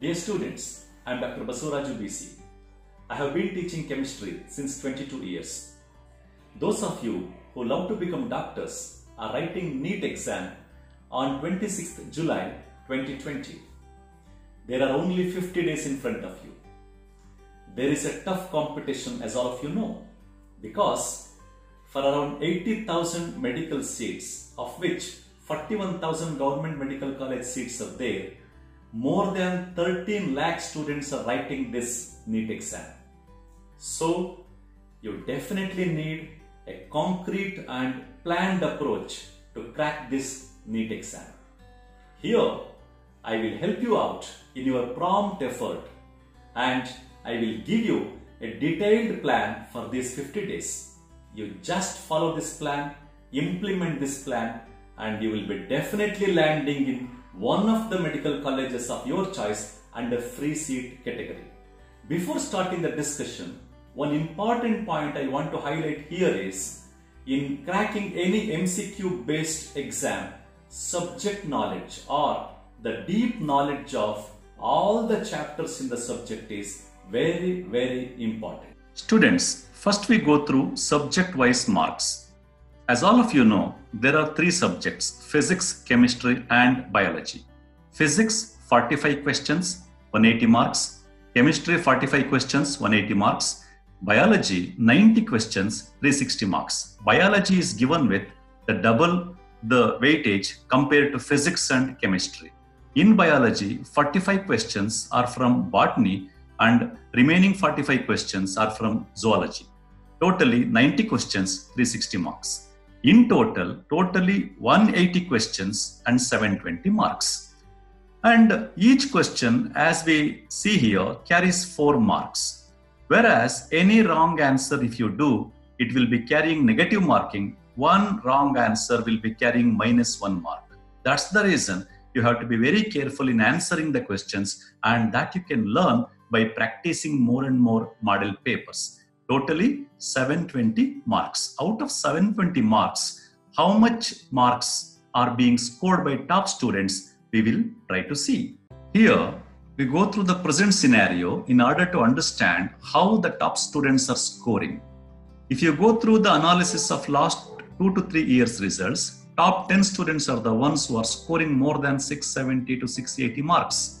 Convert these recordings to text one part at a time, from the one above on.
Dear students, I am Dr. Basuraju BC. I have been teaching chemistry since 22 years. Those of you who love to become doctors are writing NEET exam on 26th July 2020. There are only 50 days in front of you. There is a tough competition as all of you know because for around 80,000 medical seats of which 41,000 government medical college seats are there, more than 13 lakh students are writing this NEET exam. So, you definitely need a concrete and planned approach to crack this NEET exam. Here, I will help you out in your prompt effort and I will give you a detailed plan for these 50 days. You just follow this plan, implement this plan, and you will be definitely landing in one of the medical colleges of your choice under free seat category. Before starting the discussion, one important point I want to highlight here is in cracking any MCQ based exam, subject knowledge or the deep knowledge of all the chapters in the subject is very, very important. Students, first we go through subject wise marks. As all of you know, there are three subjects physics, chemistry, and biology. Physics, 45 questions, 180 marks. Chemistry, 45 questions, 180 marks. Biology, 90 questions, 360 marks. Biology is given with the double the weightage compared to physics and chemistry. In biology, 45 questions are from botany and remaining 45 questions are from zoology. Totally 90 questions, 360 marks. In total, totally 180 questions and 720 marks. And each question, as we see here, carries 4 marks. Whereas any wrong answer, if you do, it will be carrying negative marking. One wrong answer will be carrying minus 1 mark. That's the reason you have to be very careful in answering the questions, and that you can learn by practicing more and more model papers. Totally 720 marks. Out of 720 marks, how much marks are being scored by top students, we will try to see. Here, we go through the present scenario in order to understand how the top students are scoring. If you go through the analysis of last two to three years results, top 10 students are the ones who are scoring more than 670 to 680 marks.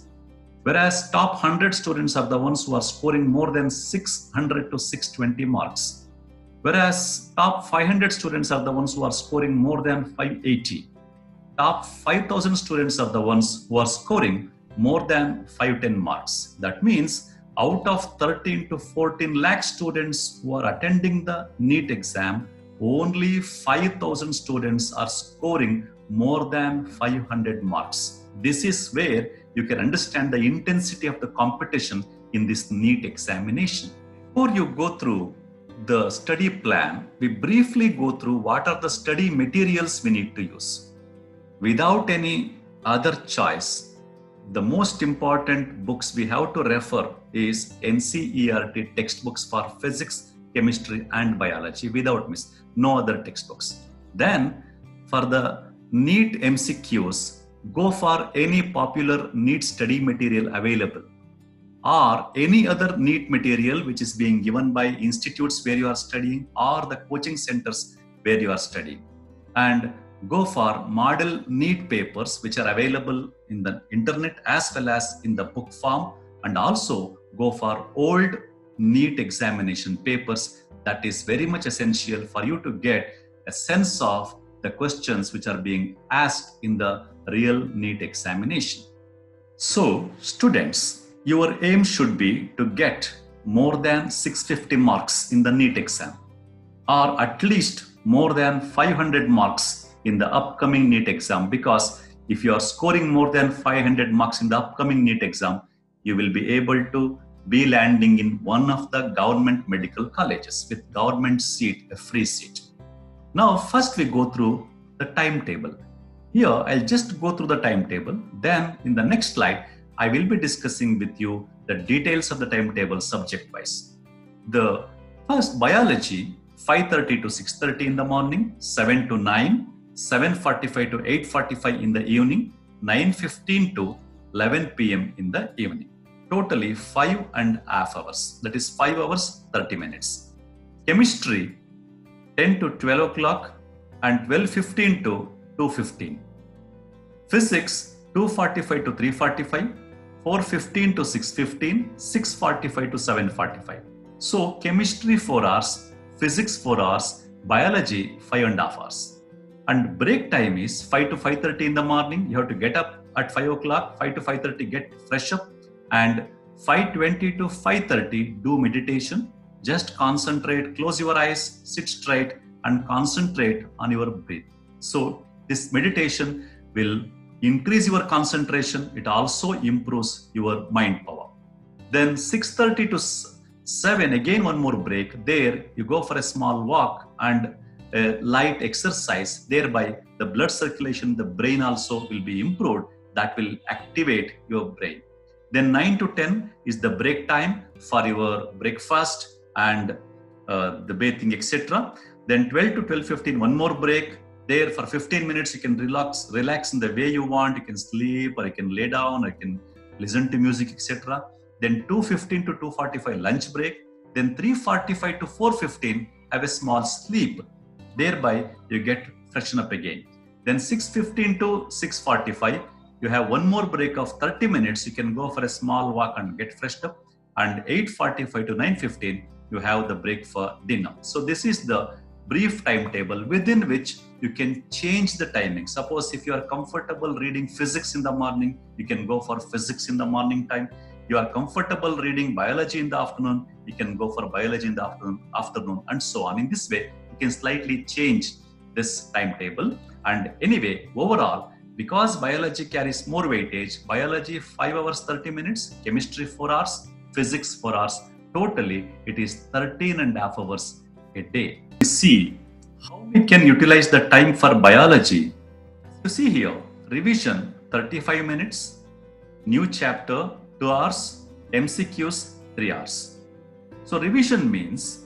Whereas top 100 students are the ones who are scoring more than 600 to 620 marks. Whereas top 500 students are the ones who are scoring more than 580. Top 5000 students are the ones who are scoring more than 510 marks. That means out of 13 to 14 lakh students who are attending the NEET exam, only 5000 students are scoring more than 500 marks. This is where you can understand the intensity of the competition in this NEET examination. Before you go through the study plan, we briefly go through what are the study materials we need to use. Without any other choice, the most important books we have to refer is NCERT textbooks for physics, chemistry, and biology without miss. No other textbooks. Then, for the NEET MCQs, go for any popular NEET study material available or any other NEET material which is being given by institutes where you are studying or the coaching centers where you are studying. And go for model NEET papers which are available in the internet as well as in the book form and also go for old NEET examination papers that is very much essential for you to get a sense of the questions which are being asked in the real NEET examination. So, students, your aim should be to get more than 650 marks in the NEET exam or at least more than 500 marks in the upcoming NEET exam because if you are scoring more than 500 marks in the upcoming NEET exam, you will be able to be landing in one of the government medical colleges with government seat, a free seat. Now, first we go through the timetable. Here, I'll just go through the timetable. Then, in the next slide, I will be discussing with you the details of the timetable subject wise. The first biology 5:30 to 6:30 in the morning, 7 to 9, 7.45 to 8.45 in the evening, 9.15 to 11 p.m. in the evening. Totally five and a half hours. That is five hours, 30 minutes. Chemistry, 10 to 12 o'clock and 12.15 to 2.15. Physics, 2.45 to 3.45, 4.15 to 6.15, 6.45 to 7.45. So chemistry 4 hours, physics 4 hours, biology 5 and a half hours. And break time is 5 to 5.30 in the morning. You have to get up at 5 o'clock, 5 to 5.30 get fresh up and 5.20 to 5.30 do meditation. Just concentrate, close your eyes, sit straight and concentrate on your breath. So this meditation will increase your concentration. It also improves your mind power. Then 6.30 to 7, again one more break. There you go for a small walk and a light exercise. Thereby the blood circulation, the brain also will be improved. That will activate your brain. Then 9 to 10 is the break time for your breakfast and uh, the bathing, etc. Then 12 to 12:15, one more break. There for 15 minutes, you can relax, relax in the way you want. You can sleep, or you can lay down, or you can listen to music, etc. Then 2:15 to 2:45 lunch break. Then 3:45 to 4:15 have a small sleep. Thereby you get freshen up again. Then 6:15 to 6:45 you have one more break of 30 minutes. You can go for a small walk and get freshed up. And 8:45 to 9:15 you have the break for dinner. So this is the brief timetable within which you can change the timing. Suppose if you are comfortable reading physics in the morning, you can go for physics in the morning time. You are comfortable reading biology in the afternoon, you can go for biology in the afternoon, afternoon and so on. In this way, you can slightly change this timetable. And anyway, overall, because biology carries more weightage, biology 5 hours 30 minutes, chemistry 4 hours, physics 4 hours, totally it is 13 and a half hours a day see how we can utilize the time for biology. You see here, revision 35 minutes, new chapter 2 hours, MCQs 3 hours. So revision means,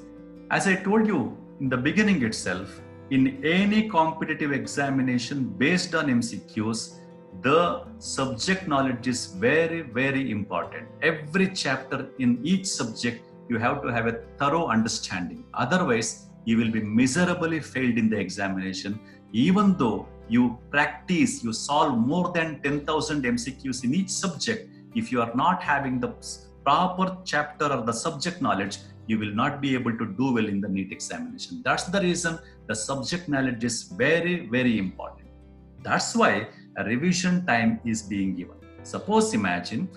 as I told you in the beginning itself, in any competitive examination based on MCQs, the subject knowledge is very, very important. Every chapter in each subject, you have to have a thorough understanding. Otherwise, you will be miserably failed in the examination, even though you practice, you solve more than 10,000 MCQs in each subject. If you are not having the proper chapter or the subject knowledge, you will not be able to do well in the NEET examination. That's the reason the subject knowledge is very, very important. That's why a revision time is being given. Suppose imagine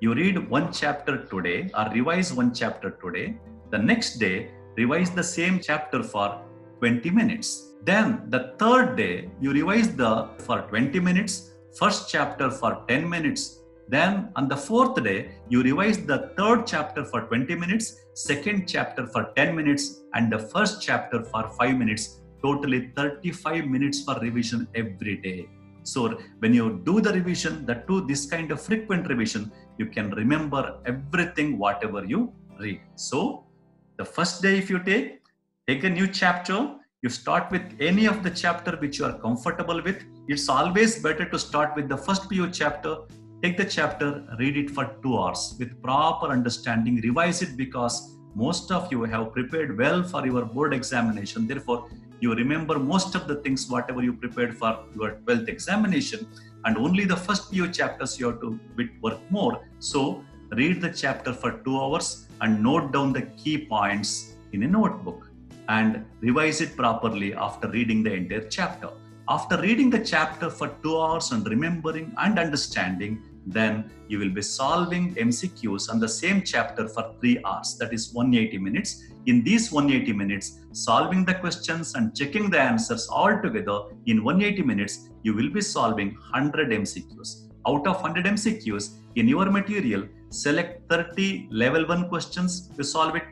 you read one chapter today or revise one chapter today, the next day revise the same chapter for 20 minutes. Then the third day, you revise the for 20 minutes, first chapter for 10 minutes. Then on the fourth day, you revise the third chapter for 20 minutes, second chapter for 10 minutes, and the first chapter for 5 minutes. Totally 35 minutes for revision every day. So when you do the revision, that do this kind of frequent revision, you can remember everything, whatever you read. So the first day, if you take, take a new chapter, you start with any of the chapter which you are comfortable with. It's always better to start with the first PU chapter. Take the chapter, read it for two hours with proper understanding, revise it because most of you have prepared well for your board examination. Therefore, you remember most of the things whatever you prepared for your 12th examination and only the first few chapters you have to work more so read the chapter for two hours and note down the key points in a notebook and revise it properly after reading the entire chapter. After reading the chapter for two hours and remembering and understanding, then you will be solving MCQs on the same chapter for three hours, that is 180 minutes. In these 180 minutes, solving the questions and checking the answers all together in 180 minutes, you will be solving 100 MCQs. Out of 100 MCQs, in your material, select 30 level 1 questions to solve it,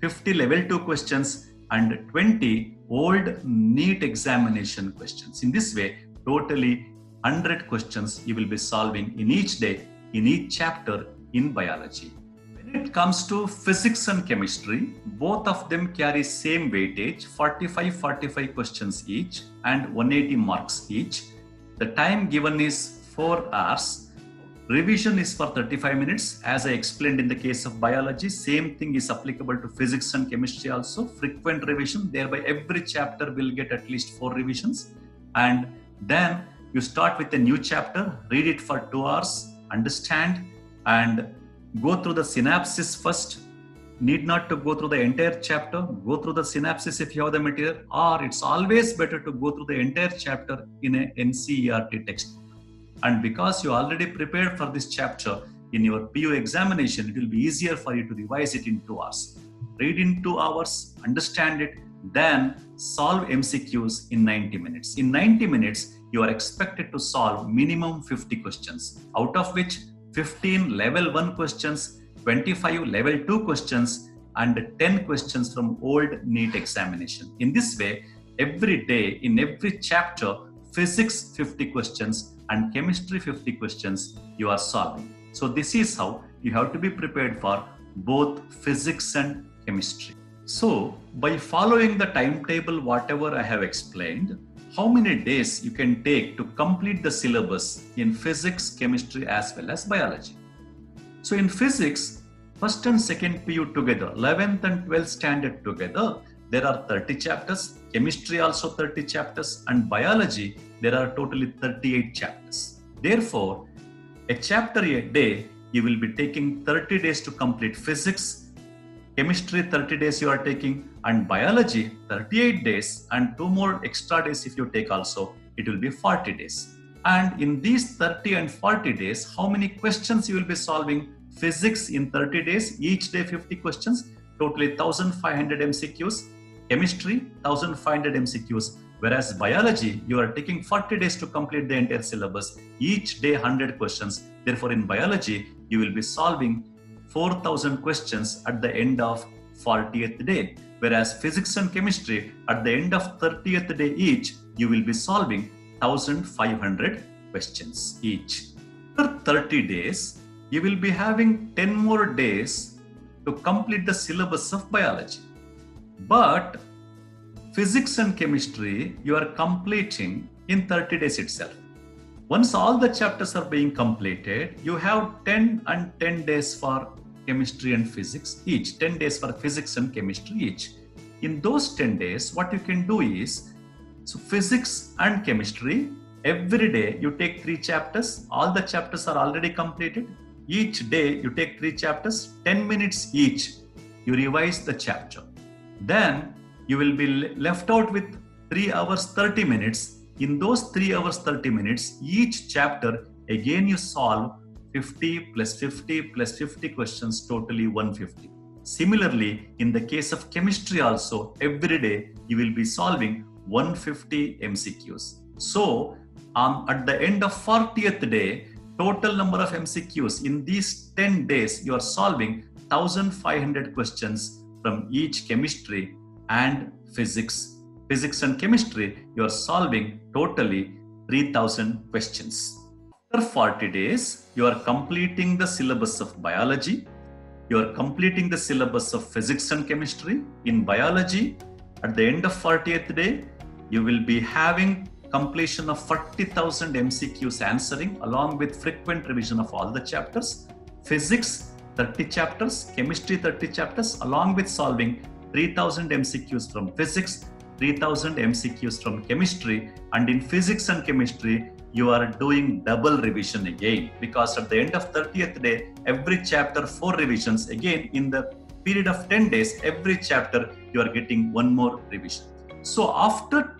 50 level 2 questions, and 20 old NEET examination questions. In this way, totally 100 questions you will be solving in each day, in each chapter in biology. When it comes to physics and chemistry, both of them carry same weightage, 45 45 questions each and 180 marks each. The time given is 4 hours Revision is for 35 minutes. As I explained in the case of biology, same thing is applicable to physics and chemistry also. Frequent revision, thereby every chapter will get at least four revisions. And then you start with a new chapter, read it for two hours, understand, and go through the synopsis first. Need not to go through the entire chapter, go through the synopsis if you have the material, or it's always better to go through the entire chapter in a NCERT textbook. And because you already prepared for this chapter in your PU examination, it will be easier for you to revise it in two hours. Read in two hours, understand it, then solve MCQs in 90 minutes. In 90 minutes, you are expected to solve minimum 50 questions, out of which 15 level 1 questions, 25 level 2 questions, and 10 questions from old NEET examination. In this way, every day in every chapter, physics 50 questions, and chemistry 50 questions you are solving. So this is how you have to be prepared for both physics and chemistry. So by following the timetable, whatever I have explained, how many days you can take to complete the syllabus in physics, chemistry, as well as biology. So in physics, first and second PU together, 11th and 12th standard together, there are 30 chapters, chemistry also 30 chapters, and biology, there are totally 38 chapters. Therefore, a chapter a day, you will be taking 30 days to complete physics, chemistry 30 days you are taking, and biology 38 days, and two more extra days if you take also, it will be 40 days. And in these 30 and 40 days, how many questions you will be solving? Physics in 30 days, each day 50 questions, totally 1500 MCQs chemistry 1500 mcqs whereas biology you are taking 40 days to complete the entire syllabus each day 100 questions. Therefore in biology you will be solving 4000 questions at the end of 40th day whereas physics and chemistry at the end of 30th day each you will be solving 1500 questions each. After 30 days you will be having 10 more days to complete the syllabus of biology but physics and chemistry, you are completing in 30 days itself. Once all the chapters are being completed, you have 10 and 10 days for chemistry and physics each, 10 days for physics and chemistry each. In those 10 days, what you can do is so physics and chemistry, every day you take three chapters, all the chapters are already completed. Each day you take three chapters, 10 minutes each, you revise the chapter then you will be left out with 3 hours 30 minutes. In those 3 hours 30 minutes, each chapter, again you solve 50 plus 50 plus 50 questions, totally 150. Similarly, in the case of chemistry also, every day you will be solving 150 MCQs. So, um, at the end of 40th day, total number of MCQs in these 10 days, you are solving 1500 questions from each chemistry and physics. Physics and chemistry, you are solving totally 3000 questions. After 40 days, you are completing the syllabus of biology. You are completing the syllabus of physics and chemistry. In biology, at the end of 40th day, you will be having completion of 40,000 MCQs answering along with frequent revision of all the chapters. Physics, 30 chapters, chemistry 30 chapters, along with solving 3000 MCQs from physics, 3000 MCQs from chemistry, and in physics and chemistry, you are doing double revision again because at the end of 30th day, every chapter four revisions again in the period of 10 days, every chapter you are getting one more revision. So after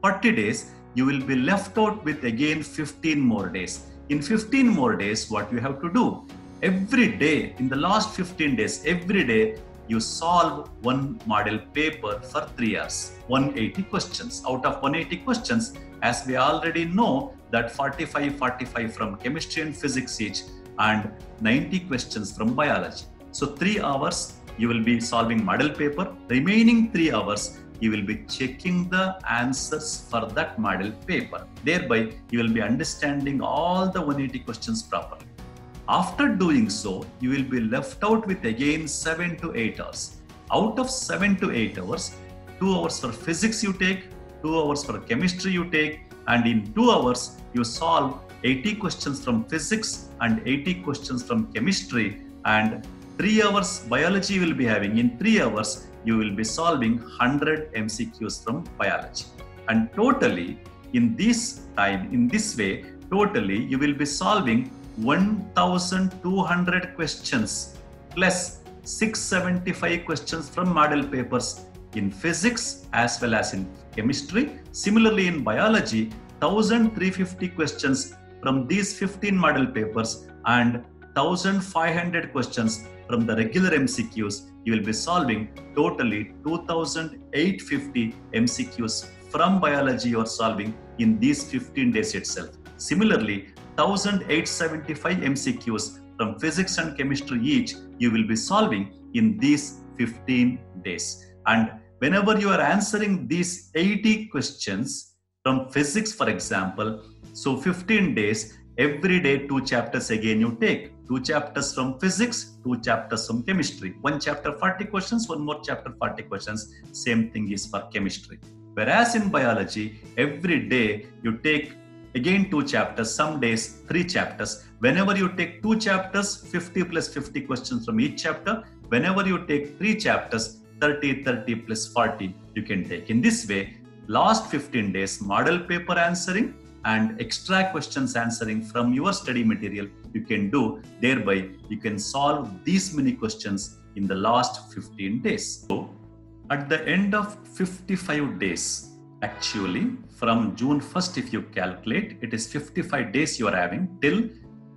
40 days, you will be left out with again 15 more days. In 15 more days, what you have to do? Every day in the last 15 days every day you solve one model paper for 3 hours. 180 questions. Out of 180 questions as we already know that 45 45 from chemistry and physics each and 90 questions from biology. So 3 hours you will be solving model paper. Remaining 3 hours you will be checking the answers for that model paper. Thereby you will be understanding all the 180 questions properly after doing so, you will be left out with again 7 to 8 hours. Out of 7 to 8 hours, 2 hours for physics you take, 2 hours for chemistry you take, and in 2 hours you solve 80 questions from physics and 80 questions from chemistry and 3 hours biology will be having. In 3 hours, you will be solving 100 MCQs from biology. And totally, in this time, in this way, totally you will be solving 1200 questions plus 675 questions from model papers in physics as well as in chemistry. Similarly, in biology, 1350 questions from these 15 model papers and 1500 questions from the regular MCQs. You will be solving totally 2850 MCQs from biology you are solving in these 15 days itself. Similarly, 1875 MCQs from physics and chemistry each you will be solving in these 15 days. And whenever you are answering these 80 questions from physics, for example, so 15 days, every day two chapters again you take. Two chapters from physics, two chapters from chemistry. One chapter 40 questions, one more chapter 40 questions. Same thing is for chemistry. Whereas in biology, every day you take again two chapters, some days three chapters. Whenever you take two chapters, 50 plus 50 questions from each chapter. Whenever you take three chapters, 30, 30 plus 40 you can take. In this way, last 15 days, model paper answering and extra questions answering from your study material you can do. Thereby, you can solve these many questions in the last 15 days. So, at the end of 55 days, actually, from June 1st, if you calculate, it is 55 days you are having till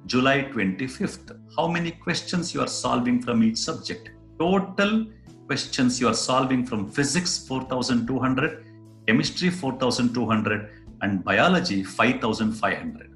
July 25th. How many questions you are solving from each subject? Total questions you are solving from physics 4200, chemistry 4200, and biology 5500.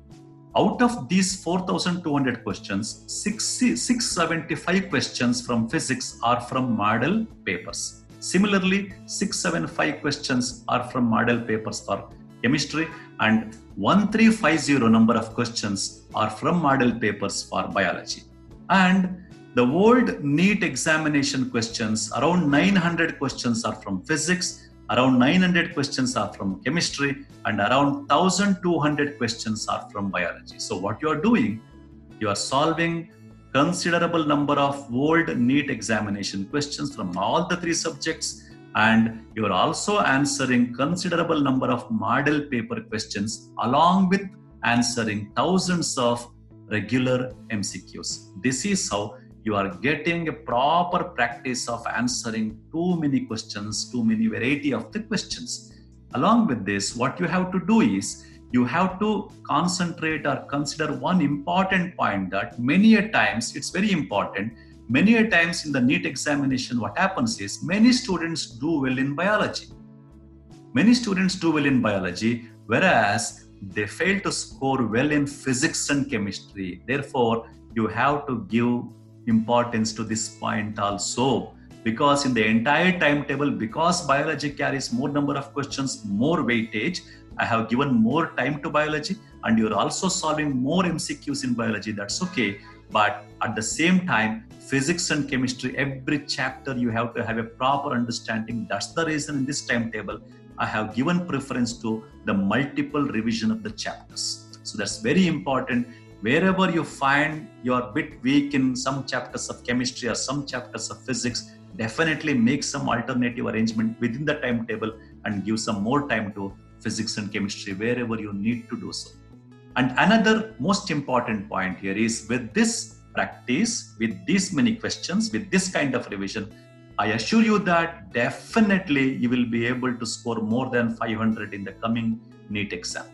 Out of these 4200 questions, 60, 675 questions from physics are from model papers. Similarly, 675 questions are from model papers for chemistry and 1350 number of questions are from model papers for biology. And the world NEET examination questions, around 900 questions are from physics, around 900 questions are from chemistry, and around 1200 questions are from biology. So, what you are doing, you are solving considerable number of world NEET examination questions from all the three subjects and you are also answering considerable number of model paper questions along with answering thousands of regular MCQs. This is how you are getting a proper practice of answering too many questions, too many variety of the questions. Along with this, what you have to do is you have to concentrate or consider one important point that many a times it's very important many a times in the NEET examination, what happens is many students do well in biology. Many students do well in biology, whereas they fail to score well in physics and chemistry. Therefore, you have to give importance to this point also. Because in the entire timetable, because biology carries more number of questions, more weightage, I have given more time to biology, and you're also solving more MCQs in biology. That's okay. But at the same time, physics and chemistry, every chapter you have to have a proper understanding. That's the reason in this timetable I have given preference to the multiple revision of the chapters. So that's very important. Wherever you find you're a bit weak in some chapters of chemistry or some chapters of physics, definitely make some alternative arrangement within the timetable and give some more time to physics and chemistry wherever you need to do so. And another most important point here is with this practice with these many questions, with this kind of revision, I assure you that definitely you will be able to score more than 500 in the coming NEET exam.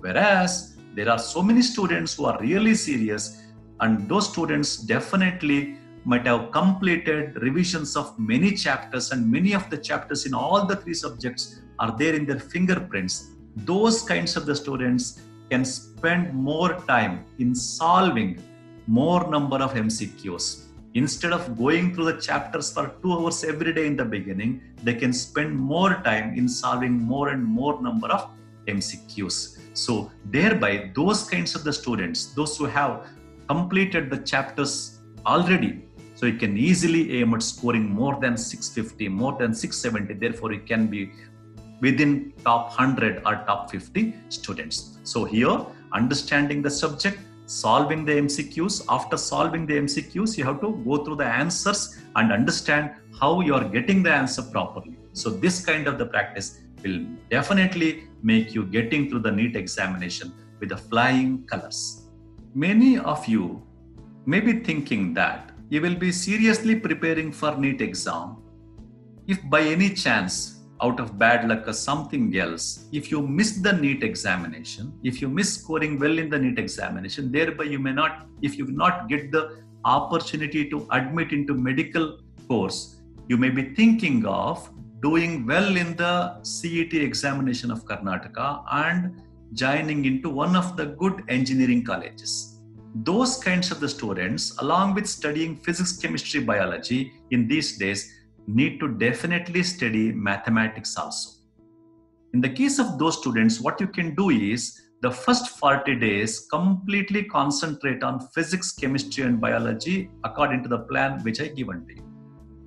Whereas there are so many students who are really serious, and those students definitely might have completed revisions of many chapters, and many of the chapters in all the three subjects are there in their fingerprints. Those kinds of the students can spend more time in solving more number of MCQs. Instead of going through the chapters for two hours every day in the beginning, they can spend more time in solving more and more number of MCQs. So thereby, those kinds of the students, those who have completed the chapters already, so you can easily aim at scoring more than 650, more than 670. Therefore, you can be within top 100 or top 50 students. So here understanding the subject, solving the MCQs. After solving the MCQs, you have to go through the answers and understand how you are getting the answer properly. So this kind of the practice will definitely make you getting through the NEET examination with the flying colors. Many of you may be thinking that you will be seriously preparing for NEET exam if by any chance out of bad luck or something else, if you miss the NEET examination, if you miss scoring well in the NEET examination, thereby you may not, if you not get the opportunity to admit into medical course, you may be thinking of doing well in the CET examination of Karnataka and joining into one of the good engineering colleges. Those kinds of the students, along with studying physics, chemistry, biology in these days, need to definitely study mathematics also. In the case of those students, what you can do is the first 40 days completely concentrate on physics, chemistry, and biology according to the plan which I given to you.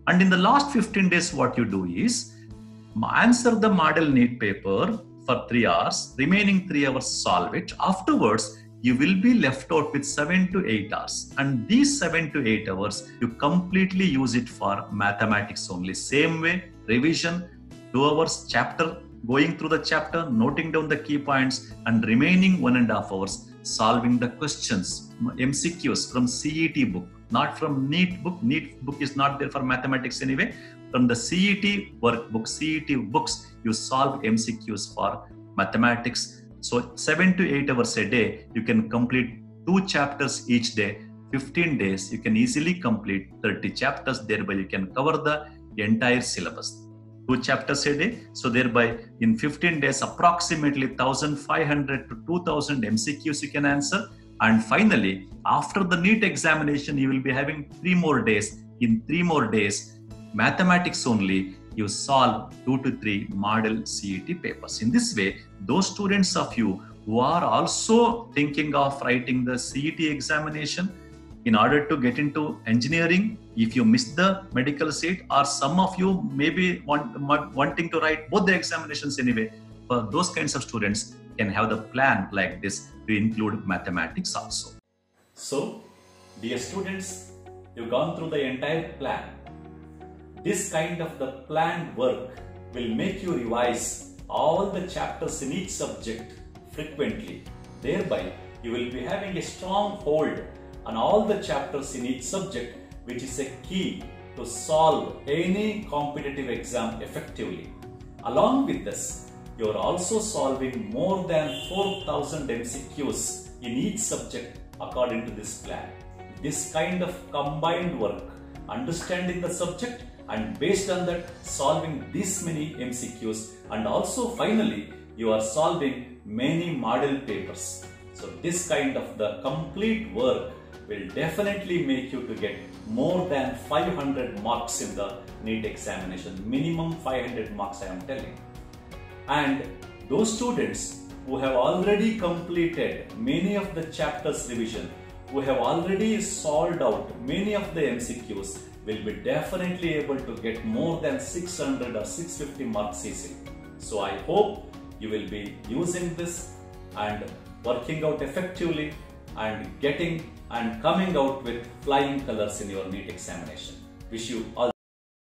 And in the last 15 days, what you do is answer the model NEET paper for three hours, remaining three hours solve it. Afterwards, you will be left out with 7 to 8 hours. And these 7 to 8 hours you completely use it for mathematics only. Same way revision 2 hours chapter going through the chapter noting down the key points and remaining one and a half hours solving the questions mcqs from cet book. Not from NEET book. NEET book is not there for mathematics anyway. From the cet workbook cet books you solve mcqs for mathematics so, seven to eight hours a day, you can complete two chapters each day. 15 days, you can easily complete 30 chapters. Thereby, you can cover the entire syllabus. Two chapters a day. So, thereby, in 15 days, approximately 1500 to 2000 MCQs you can answer. And finally, after the NEET examination, you will be having three more days. In three more days, mathematics only, you solve two to three model CET papers. In this way, those students of you who are also thinking of writing the CET examination in order to get into engineering, if you miss the medical seat, or some of you maybe want, wanting to write both the examinations anyway, for those kinds of students can have the plan like this to include mathematics also. So, dear students, you've gone through the entire plan this kind of the planned work will make you revise all the chapters in each subject frequently. Thereby, you will be having a strong hold on all the chapters in each subject which is a key to solve any competitive exam effectively. Along with this, you are also solving more than 4000 MCQs in each subject according to this plan. This kind of combined work, understanding the subject and based on that solving this many MCQs and also finally you are solving many model papers. So this kind of the complete work will definitely make you to get more than 500 marks in the NEET examination. Minimum 500 marks I am telling. And those students who have already completed many of the chapters revision, who have already solved out many of the MCQs, will be definitely able to get more than 600 or 650 marks easily. So I hope you will be using this and working out effectively and getting and coming out with flying colors in your NEET examination. Wish you all